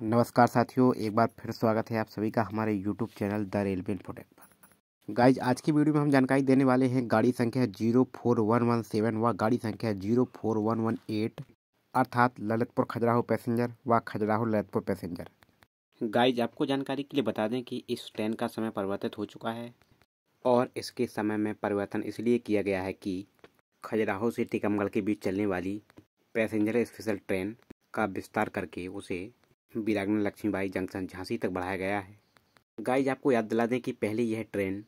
नमस्कार साथियों, एक बार फिर स्वागत है आप सभी का हमारे YouTube channel the railway infotech पर। गाइज़, आज की वीडियो में हम जानकारी देने वाले हैं गाड़ी संख्या zero four one one seven व गाड़ी संख्या zero four one one eight अर्थात ललितपुर खजुराहो पैसेंजर व खजुराहो ललितपुर पैसेंजर। गाइज़, आपको जानकारी के लिए बता दें कि इस ट्रेन का समय परिवर्तित हो चुका है और इसके समय में परिवर्तन इसलिए किया गया है कि खजुराहो से टीकमगढ़ के बीच चलने वाली पैसेंजर स्पेशल ट्रेन का विस्तार करके उसे वीरांगना लक्ष्मीबाई जंक्शन झांसी तक बढ़ाया गया है। गाइज़, आपको याद दिला दें कि पहले यह ट्रेन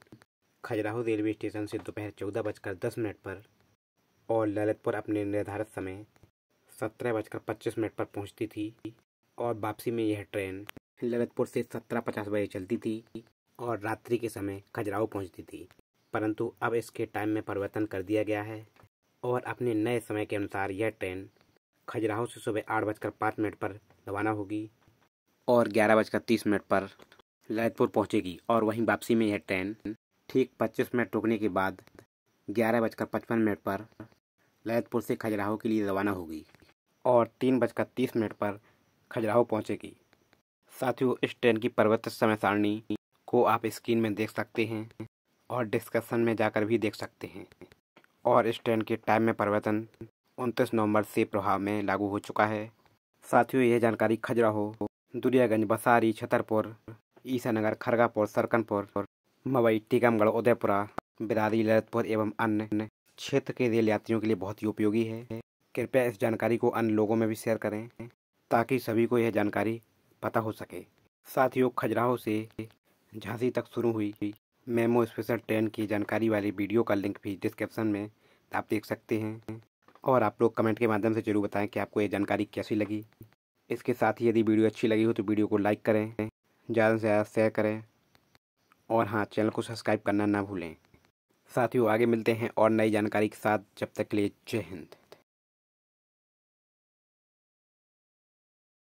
खजुराहो रेलवे स्टेशन से दोपहर चौदह बजकर दस मिनट पर और ललितपुर अपने निर्धारित समय सत्रह बजकर पच्चीस मिनट पर पहुँचती थी और वापसी में यह ट्रेन ललितपुर से सत्रह पचास बजे चलती थी और रात्रि के समय खजुराहो पहुँचती थी। परंतु अब इसके टाइम में परिवर्तन कर दिया गया है और अपने नए समय के अनुसार यह ट्रेन खजुराहो से सुबह आठ बजकर पाँच मिनट पर रवाना होगी और ग्यारह बजकर तीस मिनट पर ललितपुर पहुंचेगी। और वहीं वापसी में यह ट्रेन ठीक पच्चीस मिनट रुकने के बाद ग्यारह बजकर पचपन मिनट पर ललितपुर से खजुराहो के लिए रवाना होगी और तीन बजकर तीस मिनट पर खजुराहो पहुंचेगी। साथियों, इस ट्रेन की परिवर्तित समय सारणी को आप स्क्रीन में देख सकते हैं और डिस्कशन में जाकर भी देख सकते हैं। और इस ट्रेन के टाइम में परिवर्तन उनतीस नवंबर से प्रभाव में लागू हो चुका है। साथियों, यह जानकारी खजुराहो दुरियागंज बसारी, छतरपुर, ईसानगर, खरगापुर, सरकनपुर, मवई, टीकमगढ़, उदयपुरा बिरारी ललितपुर एवं अन्य क्षेत्र के रेल यात्रियों के लिए बहुत ही उपयोगी है। कृपया इस जानकारी को अन्य लोगों में भी शेयर करें, ताकि सभी को यह जानकारी पता हो सके। साथियों, खजुराहो से झांसी तक शुरू हुई मेमो स्पेशल ट्रेन की जानकारी वाली वीडियो का लिंक भी डिस्क्रिप्शन में आप देख सकते हैं। और आप लोग कमेंट के माध्यम से ज़रूर बताएँ कि आपको ये जानकारी कैसी लगी। इसके साथ ही यदि वीडियो अच्छी लगी हो तो वीडियो को लाइक करें, ज़्यादा से ज़्यादा शेयर करें और हाँ चैनल को सब्सक्राइब करना ना भूलें। साथियों, आगे मिलते हैं और नई जानकारी के साथ। जब तक के लिए जय हिंद।